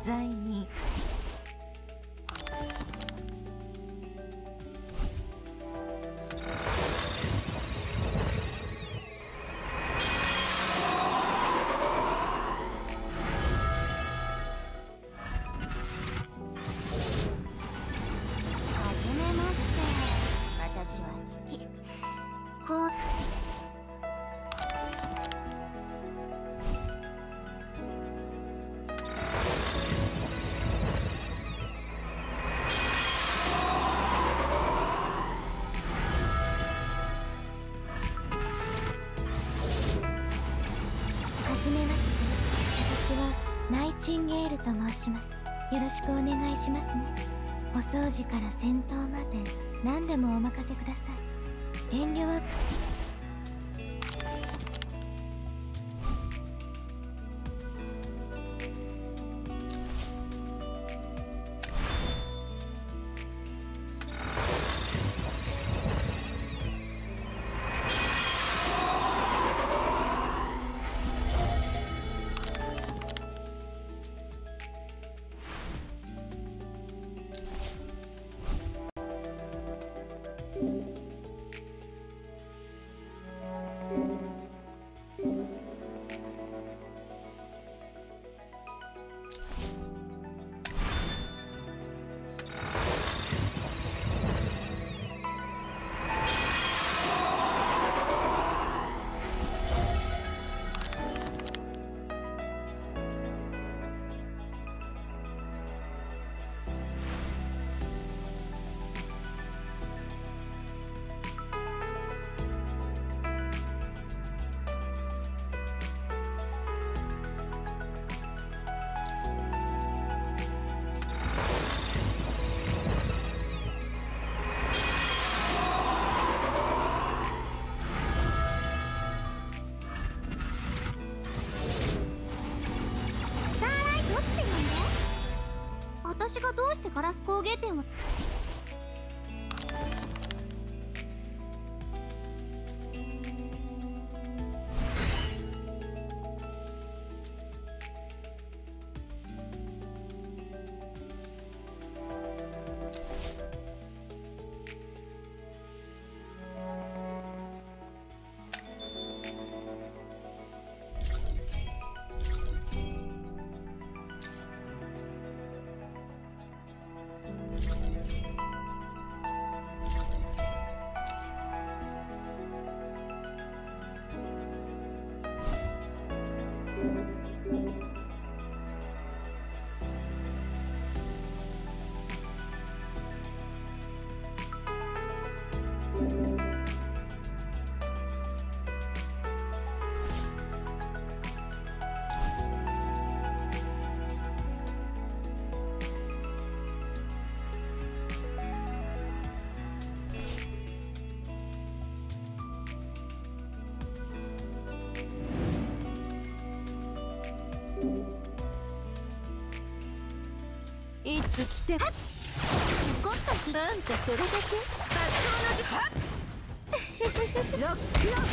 闘工業史上最悪 します。よろしくお願いしますね。お掃除から戦闘まで何でもお任せください。遠慮は私がどうしてガラス工芸店をて。もゴッとひなんてそれだけロックオン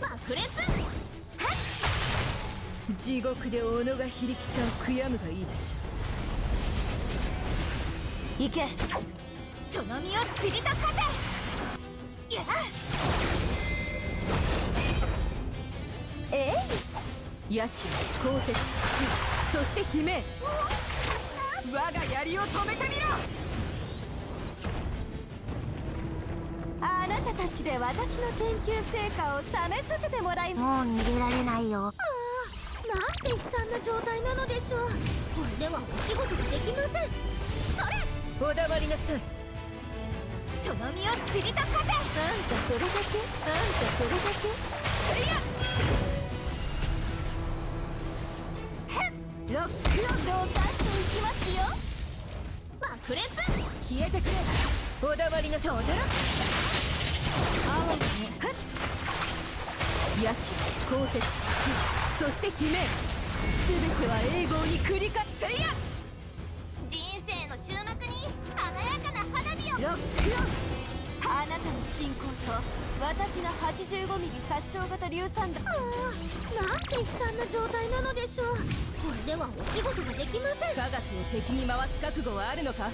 爆裂地獄で己が非力さを悔やむがいいでしょ行け。その身をちりとかせ。やえい。ヤシ鋼鉄地そして悲鳴。我が槍を止めてみろ。あなたたちで私の研究成果を試させてもらいまもう逃げられないよ。なんて悲惨な状態なのでしょう。これではお仕事ができません。すこだわりなさい。その身をちりとかせあんたそれだけ。あんたそれだけ。いやロックオン同担といきますよ。爆裂？消えてくれ。こだわりのちょうどろ青にふっヤシ鋼鉄地そして悲鳴。全ては永劫に繰り返せや。人生の終幕に華やかな花火を。ロックオンあなたの進行と私の 85mm 殺傷型硫酸弾。ああ悲惨な状態なのでしょう。これではお仕事ができません。科学を敵に回す覚悟はあるのか？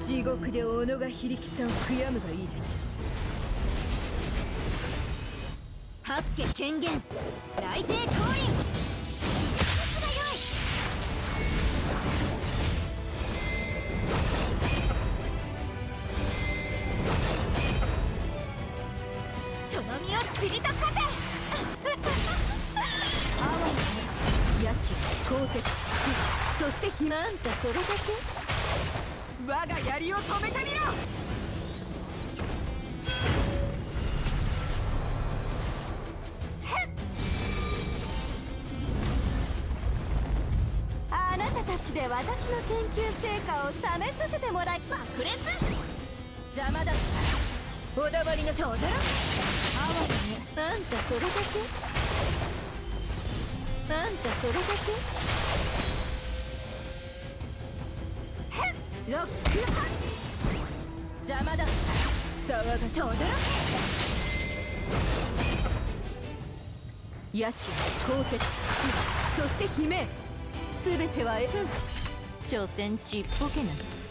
地獄で小野が非力さを悔やむがいいでしょう八家権限大帝降臨。たそれだけ？我が槍を止めてみろ！あなたたちで私の研究成果を試させてもらい爆裂邪魔だった。こだ。わりのちょうだろあわね。あんたそれだけ？あんたそれだけ？ロックハ邪魔だ。騒がちょうだ。ろ野心鋼鉄地そして悲鳴全ては F 所詮ちっぽけなの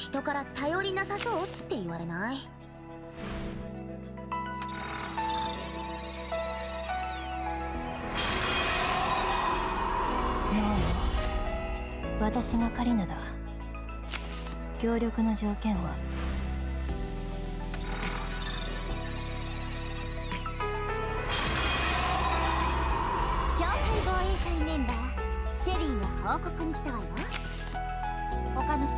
人から頼りなさそうって言われない？私がカリナだ。協力の条件は？防衛隊メンバーシェリーが報告に来たわよ。他の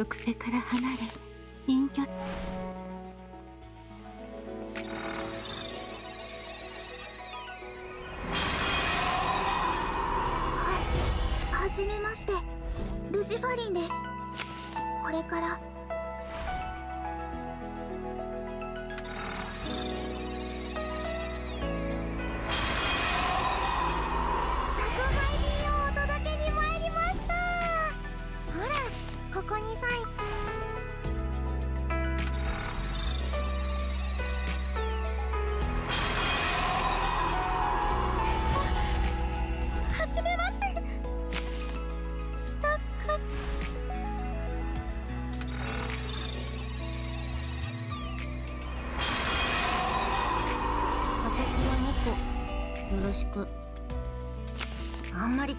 属性から離れ隠居。はじめまして。ルジファリンです。これから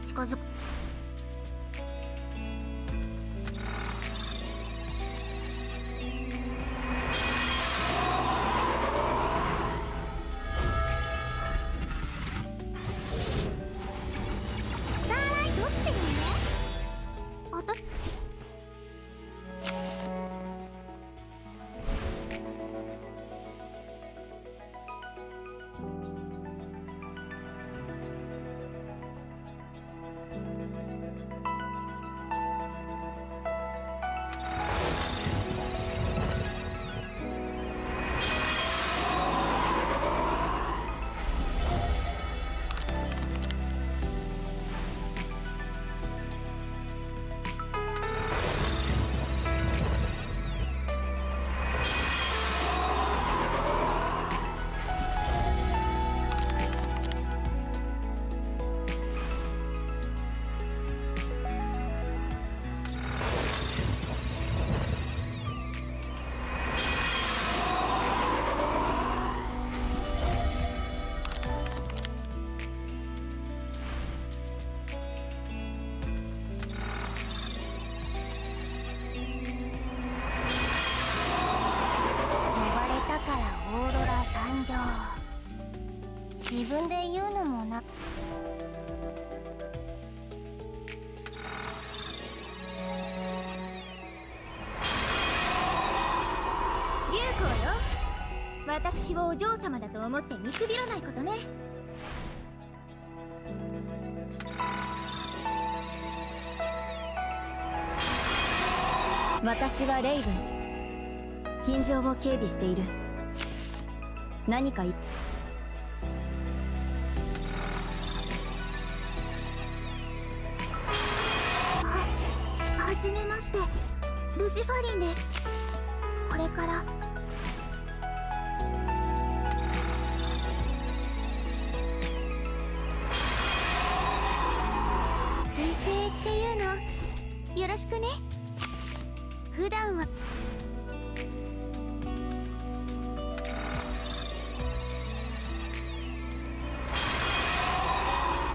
近づ私をお嬢様だと思って見くびらないことね。私はレイブン。近所を警備している。何か言って。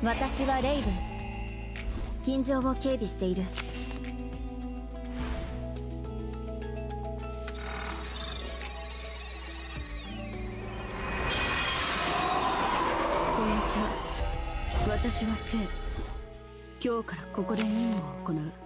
私はレイブン。近所を警備している。私はセイ今日からここで任務を行う。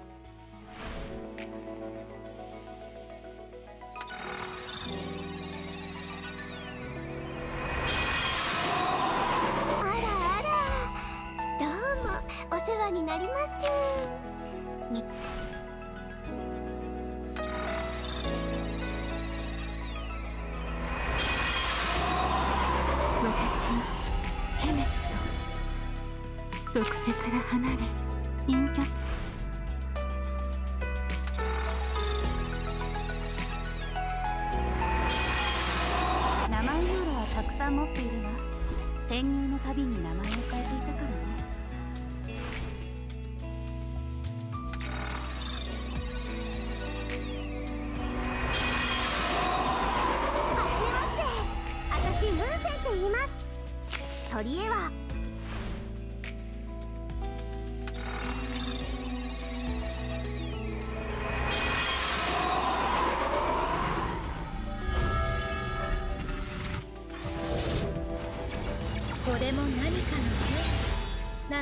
属性から離れ陰キャップ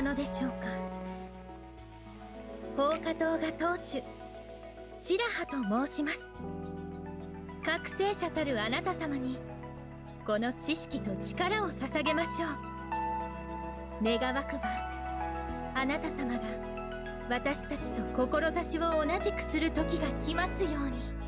のでしょうか。放火塔が当主シラハと申します。覚醒者たるあなた様にこの知識と力を捧げましょう。願わくばあなた様が私たちと志を同じくする時が来ますように。